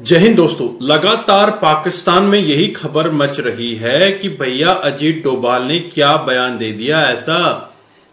जय हिंद दोस्तों। लगातार पाकिस्तान में यही खबर मच रही है कि भैया अजीत डोभाल ने क्या बयान दे दिया ऐसा।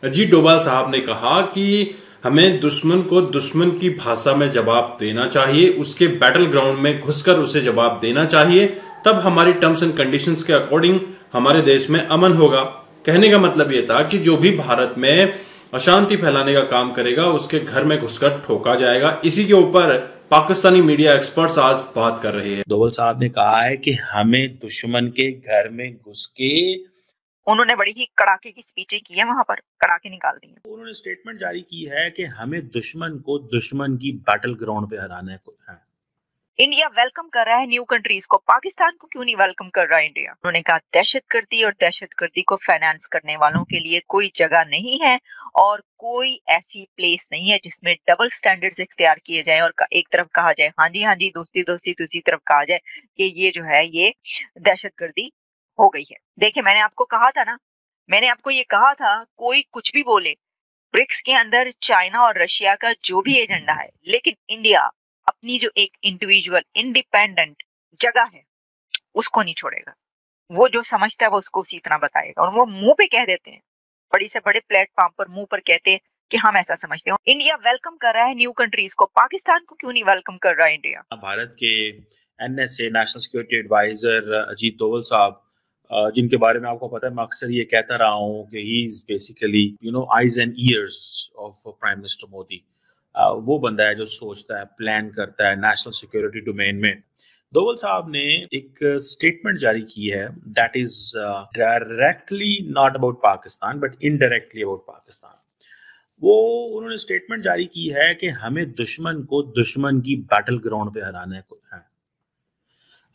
अजीत डोभाल साहब ने कहा कि हमें दुश्मन को दुश्मन की भाषा में जवाब देना चाहिए, उसके बैटल ग्राउंड में घुसकर उसे जवाब देना चाहिए, तब हमारी टर्म्स एंड कंडीशंस के अकॉर्डिंग हमारे देश में अमन होगा। कहने का मतलब यह था कि जो भी भारत में अशांति फैलाने का काम करेगा, उसके घर में घुसकर ठोका जाएगा। इसी के ऊपर पाकिस्तानी मीडिया एक्सपर्ट्स आज बात कर रहे हैं। दोवल साहब ने कहा है कि हमें दुश्मन के घर में घुस के उन्होंने बड़ी ही कड़ाके की स्पीचें की है वहाँ पर कड़ाके निकाल दी है। उन्होंने स्टेटमेंट जारी की है कि हमें दुश्मन को दुश्मन की बैटल ग्राउंड पे हराना है। इंडिया वेलकम कर रहा है न्यू कंट्रीज़ को। पाकिस्तान को क्यों नहीं वेलकम कर रहा है इंडिया? उन्होंने कहा, दहशत गर्दी और दहशत गर्दी को फाइनेंस करने वालों के लिए कोई जगह नहीं है और कोई ऐसी प्लेस नहीं है जिसमें डबल स्टैंडर्ड्स इख्तियार किए जाए और एक तरफ़ कहा जाए हाँ जी हाँ जी, दोस्ती दोस्ती, दूसरी तरफ़ कहा जाए कि ये जो है, ये दहशत गर्दी हो गई है। देखिये मैंने आपको कहा था ना, मैंने आपको ये कहा था, कोई कुछ भी बोले, ब्रिक्स के अंदर चाइना और रशिया का जो भी एजेंडा है, लेकिन इंडिया अपनी जो एक इंडिविजुअल इंडिपेंडेंट जगह है, उसको नहीं छोड़ेगा। वो जो समझता है, वो उसको उसी तरह बताएगा। और वो मुँह पे कह देते हैं। बड़ी से बड़े प्लेटफॉर्म पर मुँह पर कहते हैं कि हम ऐसा समझते हैं। इंडिया वेलकम कर रहा है न्यू कंट्रीज़ को। पाकिस्तान को क्यों नहीं वेलकम कर रहा है इंडिया? भारत के NSA national security adviser Ajit Doval साहब जिनके बारे में आपको पता है, मैं अक्सर ये कहता रहा हूँ कि he is basically you know eyes and ears of prime minister Modi वो बंदा है जो सोचता है प्लान करता है नेशनल सिक्योरिटी डोमेन में। दोवल साहब ने एक स्टेटमेंट जारी की है that is directly not about Pakistan but indirectly about Pakistan. वो, उन्होंने स्टेटमेंट जारी की है कि हमें दुश्मन को दुश्मन की बैटल ग्राउंड पे हराना है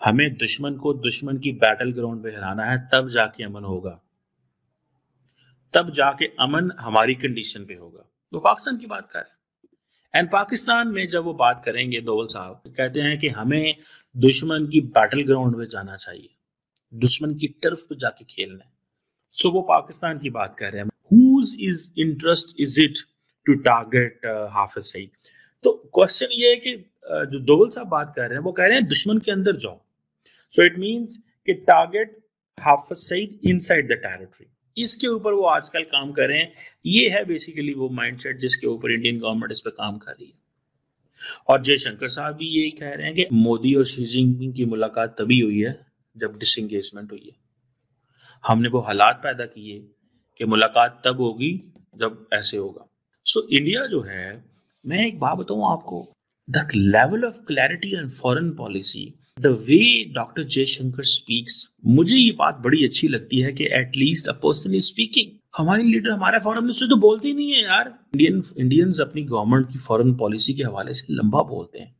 हमें दुश्मन को दुश्मन की बैटल ग्राउंड पे हराना है, तब जाके अमन होगा। तब जाके अमन हमारी कंडीशन पे होगा। वो पाकिस्तान की बात कर रहे हैं। एंड पाकिस्तान में जब वो बात करेंगे दोवल साहब कहते हैं कि हमें दुश्मन की बैटल ग्राउंड में जाना चाहिए। दुश्मन की टर्फ पे जाके खेलना है। सो वो पाकिस्तान की बात कर रहे हैं। Whose is interest is it to target Hafiz Saeed तो क्वेश्चन ये है कि uh, जो दोवल साहब बात कर रहे हैं वो कह रहे हैं दुश्मन के अंदर जाओ। सो इट मीन्स कि target Hafiz Saeed inside the territory इसके ऊपर वो आजकल काम कर रहे हैं। ये है बेसिकली वो माइंडसेट जिसके ऊपर इंडियन गवर्नमेंट इस पर काम कर रही है। और जयशंकर साहब भी यही कह रहे हैं कि मोदी और शी जिनपिंग की मुलाकात तभी हुई है जब डिसंगेजमेंट हुई है। हमने वो हालात पैदा किए कि मुलाकात तब होगी जब ऐसे होगा। सो so, इंडिया जो है मैं एक बात बताऊँ आपको the level of clarity and foreign policy the way doctor Jaishankar speaks मुझे ये बात बड़ी अच्छी लगती है कि at least a person is speaking हमारे लीडर हमारे फॉरेन मिनिस्टर तो बोलते ही नहीं है यार. इंडियन इंडियंस अपनी गवर्नमेंट की फॉरेन पॉलिसी के हवाले से लंबा बोलते हैं.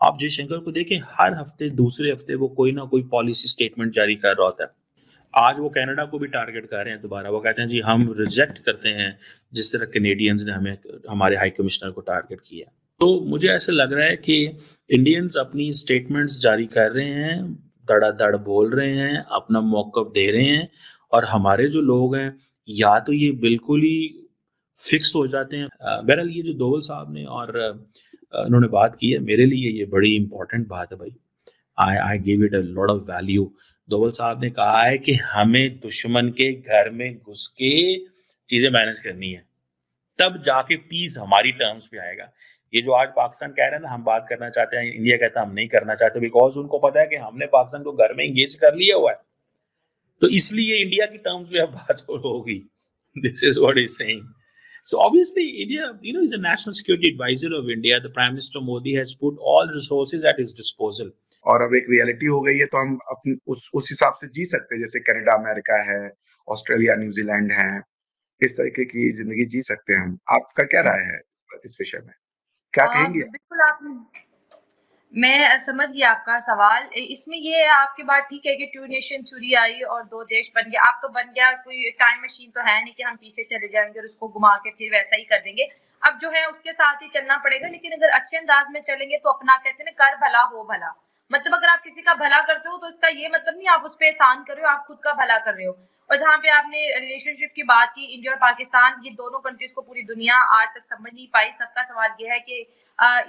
आप जयशंकर को देखें, हर हफ़्ते, दूसरे हफ़्ते वो कोई ना कोई पॉलिसी स्टेटमेंट जारी कर रहा होता है. आज वो कनाडा को भी टारगेट कर रहे हैं दोबारा. वो कहते हैं, जी, हम रिजेक्ट करते हैं. जिस तरह कैनेडियंस ने हमें, हमारे हाई कमिश्नर को टारगेट किया तो मुझे ऐसा लग रहा है कि इंडियंस अपनी स्टेटमेंट्स जारी कर रहे हैं दड़ा दड़ बोल रहे हैं, अपना मौकफ दे रहे हैं और हमारे जो लोग हैं, या तो ये बिल्कुल ही फिक्स हो जाते हैं। बहरहाल ये जो दोवल साहब ने और उन्होंने बात की है, मेरे लिए ये बड़ी इंपॉर्टेंट बात है भाई। I I give it a lot of value Doval साहब ने कहा है कि हमें दुश्मन के घर में घुस के चीज़ें मैनेज करनी है। तब जाके पीस हमारी टर्म्स पे आएगा। ये जो आज पाकिस्तान कह रहे हैं ना हम बात करना चाहते हैं इंडिया कहता है हम नहीं करना चाहते बिकॉज़ उनको पता है कि हमने पाकिस्तान को घर में इंगेज कर लिया हुआ है। तो इसलिए इंडिया की टर्म्स में अब बात होगी। This is what is saying So obviously, India, you know, is a national security advisor of India. The Prime Minister Modi has put all resources at his disposal. और अब एक रियलिटी हो गई है तो हम अपने उस उस हिसाब से जी सकते हैं जैसे कनाडा अमेरिका है ऑस्ट्रेलिया न्यूजीलैंड है। इस तरीके की ज़िंदगी जी सकते हैं हम। आपका क्या राय है इस विषय में? क्या कहेंगे? बिल्कुल आप मैं समझ गया आपका सवाल। इसमें ये है आपकी बात ठीक है कि टू नेशन चुरी आई और दो देश बन गया आप तो बन गया कोई टाइम मशीन तो है नहीं कि हम पीछे चले जाएँगे और उसको घुमा के फिर वैसा ही कर देंगे। अब जो है उसके साथ ही चलना पड़ेगा लेकिन अगर अच्छे अंदाज में चलेंगे तो अपना कहते हैं ना कर भला हो भला। मतलब अगर आप किसी का भला करते हो तो इसका ये मतलब नहीं, आप उस पर एहसान कर रहे हो, आप खुद का भला कर रहे हो। और जहाँ पे आपने रिलेशनशिप की बात की इंडिया और पाकिस्तान ये दोनों कंट्रीज़ को पूरी दुनिया आज तक समझ नहीं पाई। सबका सवाल ये है कि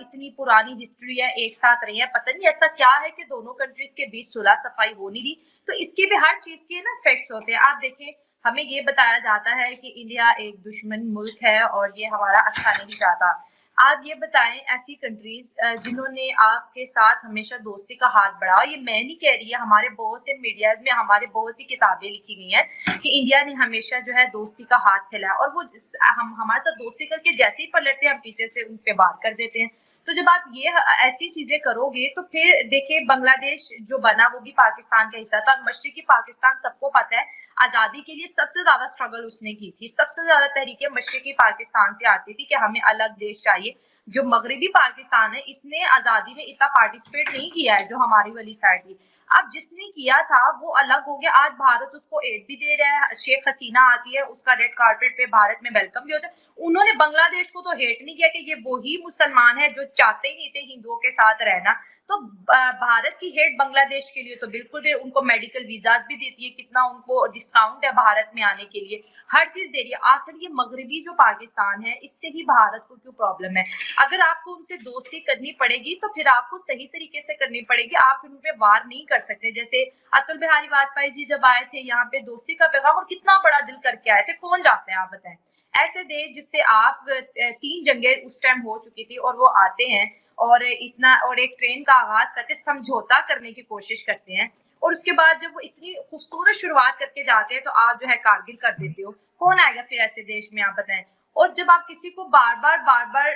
इतनी पुरानी हिस्ट्री है, एक साथ रही है, पता नहीं ऐसा क्या है कि दोनों कंट्रीज़ के बीच सुलह सफ़ाई हो नहीं रही। तो इसके भी हर चीज़ के ना फैक्ट्स होते हैं। आप देखें, हमें ये बताया जाता है कि इंडिया एक दुश्मन मुल्क है और ये हमारा अच्छा नहीं चाहता। आप ये बताएँ ऐसी कंट्रीज़ जिन्होंने आपके साथ हमेशा दोस्ती का हाथ बढ़ाया। ये मैं नहीं कह रही है, हमारे बहुत से मीडियाज में हमारे बहुत सी किताबें लिखी गई हैं कि इंडिया ने हमेशा जो है दोस्ती का हाथ फैलाया और वो हम, हमारे साथ दोस्ती करके जैसे ही पलटते हैं, हम पीछे से उन पर बात कर देते हैं। तो जब आप ये ऐसी चीज़ें करोगे तो फिर देखिए, बांग्लादेश जो बना वो भी पाकिस्तान का हिस्सा था। मशरकी पाकिस्तान सबको पता है आज़ादी के लिए सबसे ज़्यादा स्ट्रगल उसने की थी। सबसे ज़्यादा तहरीकें मशरकी पाकिस्तान से आती थी कि हमें अलग देश चाहिए। जो मगरबी पाकिस्तान है, इसने आज़ादी में इतना पार्टिसिपेट नहीं किया है जो हमारी वाली साइड थी। अब जिसने किया था, वो अलग हो गया। आज भारत उसको एड भी दे रहा है। शेख हसीना आती है, उसका रेड कार्पेट पे भारत में वेलकम भी होता है। उन्होंने बांग्लादेश को तो हेट नहीं किया कि ये वही मुसलमान है जो चाहते ही नहीं थे हिंदुओं के साथ रहना। तो भारत की हेड बांग्लादेश के लिए तो बिल्कुल भी उनको मेडिकल वीजाज भी देती है, कितना उनको डिस्काउंट है भारत में आने के लिए। हर चीज़ दे रही है। आखिर ये मगरबी जो पाकिस्तान है, इससे ही भारत को क्यों प्रॉब्लम है? अगर आपको उनसे दोस्ती करनी पड़ेगी तो फिर आपको सही तरीके से करनी पड़ेगी। आप उन पे वार नहीं कर सकते। जैसे अतुल बिहारी वाजपेयी जी जब आए थे, यहाँ पे दोस्ती का पैगाम, और कितना बड़ा दिल करके आए थे। कौन जाते हैं आप बताएँ? ऐसे देश जिससे आप तीन जंगे उस टाइम हो चुकी थी, और वो आते हैं। और इतना, और एक ट्रेन का आगाज़ करते, समझौता करने की कोशिश करते हैं। और उसके बाद जब वो इतनी खूबसूरत शुरुआत करके जाते हैं तो आप जो है कारगिल कर देते हो। कौन आएगा फिर ऐसे देश में, आप बताएँ? और जब आप किसी को बार बार बार बार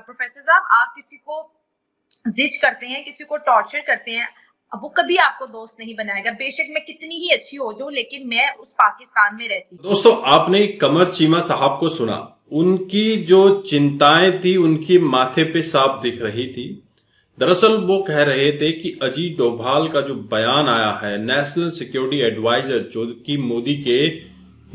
प्रोफेसर साहब, आप किसी को जिज करते हैं, किसी को टॉर्चर करते हैं वो कभी आपको दोस्त नहीं बनाएगा। बेशक मैं कितनी ही अच्छी हो जाऊँ, लेकिन मैं उस पाकिस्तान में रहती दोस्तों, आपने कमर चीमा साहब को सुना। उनकी जो चिंताएँ थी, उनकी माथे पे साफ़ दिख रही थी। दरअसल वो कह रहे थे कि अजीत डोभाल का जो बयान आया है, नेशनल सिक्योरिटी एडवाइजर, जो कि मोदी के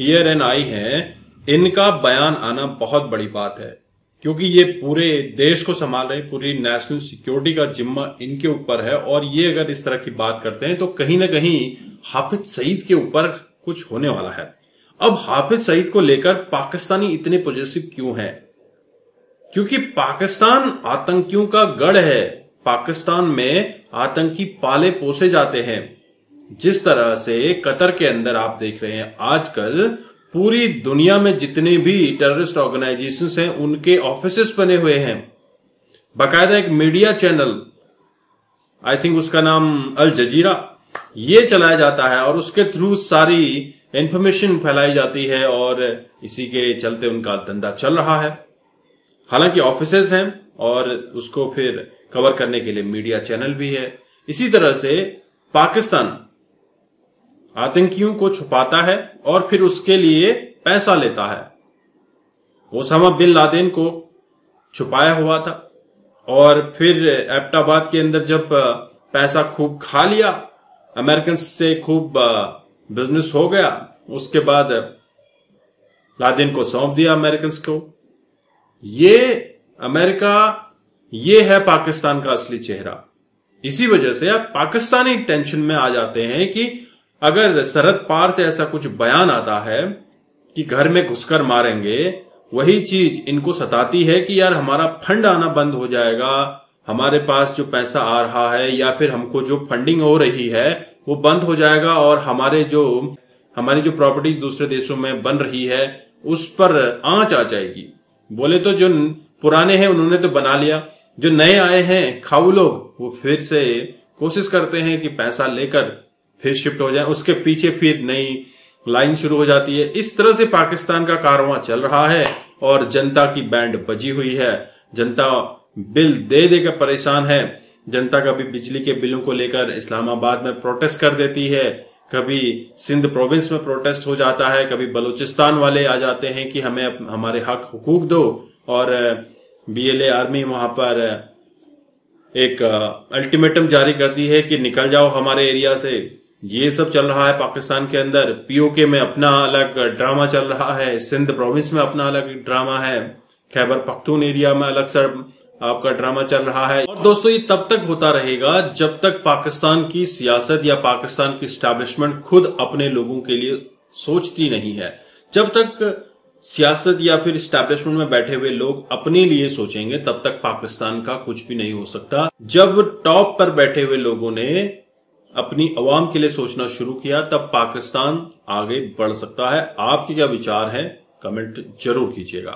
ईयर एन आई है, इनका बयान आना बहुत बड़ी बात है। क्योंकि ये पूरे देश को संभाल रहे, पूरी नेशनल सिक्योरिटी का जिम्मा इनके ऊपर है और ये अगर इस तरह की बात करते हैं तो कहीं ना कहीं हाफिज सईद के ऊपर कुछ होने वाला है। अब हाफिज सईद को लेकर पाकिस्तानी इतने पॉजिटिव क्यों है? क्योंकि पाकिस्तान आतंकियों का गढ़ है। पाकिस्तान में आतंकी पाले पोसे जाते हैं। जिस तरह से कतर के अंदर आप देख रहे हैं, आजकल पूरी दुनिया में जितने भी टेररिस्ट ऑर्गेनाइजेशन हैं, उनके ऑफ़िस बने हुए हैं। बाकायदा एक मीडिया चैनल आई थिंक उसका नाम अल जजीरा ये चलाया जाता है और उसके थ्रू सारी इंफॉर्मेशन फैलाई जाती है और इसी के चलते उनका धंधा चल रहा है। हालाँकि ऑफ़िस हैं और उसको फिर कवर करने के लिए मीडिया चैनल भी है। इसी तरह से पाकिस्तान आतंकियों को छुपाता है और फिर उसके लिए पैसा लेता है। ओसामा बिन लादेन को छुपाया हुआ था और फिर एबटाबाद के अंदर जब पैसा खूब खा लिया, अमेरिकन से खूब बिज़नेस हो गया, उसके बाद लादेन को सौंप दिया अमेरिकन को। ये अमेरिका, ये है पाकिस्तान का असली चेहरा। इसी वजह से आप पाकिस्तानी टेंशन में आ जाते हैं कि अगर सरहद पार से ऐसा कुछ बयान आता है कि घर में घुसकर मारेंगे, वही चीज़ इनको सताती है कि यार हमारा फंड आना बंद हो जाएगा, हमारे पास जो पैसा आ रहा है या फिर हमको जो फंडिंग हो रही है, वो बंद हो जाएगा और हमारे जो, हमारी जो प्रॉपर्टीज़ दूसरे देशों में बन रही है, उस पर आँच आ जाएगी। बोले तो जो पुराने हैं, उन्होंने तो बना लिया। जो नए आए हैं, खाऊ लोग, वो फिर से कोशिश करते हैं कि पैसा लेकर फिर शिफ्ट हो जाए, उसके पीछे फिर नई लाइन शुरू हो जाती है। इस तरह से पाकिस्तान का कारवां चल रहा है और जनता की बैंड बजी हुई है। जनता बिल दे देकर परेशान है। जनता कभी बिजली के बिलों को लेकर इस्लामाबाद में प्रोटेस्ट कर देती है। कभी सिंध प्रोविंस में प्रोटेस्ट हो जाता है। कभी बलूचिस्तान वाले आ जाते हैं कि हमें हमारे हक हुकूक दो। और बीएलए आर्मी वहाँ पर एक अल्टीमेटम जारी कर दी है कि निकल जाओ हमारे एरिया से। ये सब चल रहा है पाकिस्तान के अंदर। पीओके में अपना अलग ड्रामा चल रहा है। सिंध प्रोविंस में अपना अलग ड्रामा है। खैबर पख्तून एरिया में अलग सर आपका ड्रामा चल रहा है। और दोस्तों, ये तब तक होता रहेगा जब तक पाकिस्तान की सियासत या पाकिस्तान की स्टैब्लिशमेंट खुद अपने लोगों के लिए सोचती नहीं है। जब तक सियासत या फिर स्टैब्लिशमेंट में बैठे हुए लोग अपने लिए सोचेंगे, तब तक पाकिस्तान का कुछ भी नहीं हो सकता। जब टॉप पर बैठे हुए लोगों ने अपनी अवाम के लिए सोचना शुरू किया, तब पाकिस्तान आगे बढ़ सकता है। आपके क्या विचार हैं? कमेंट ज़रूर कीजिएगा।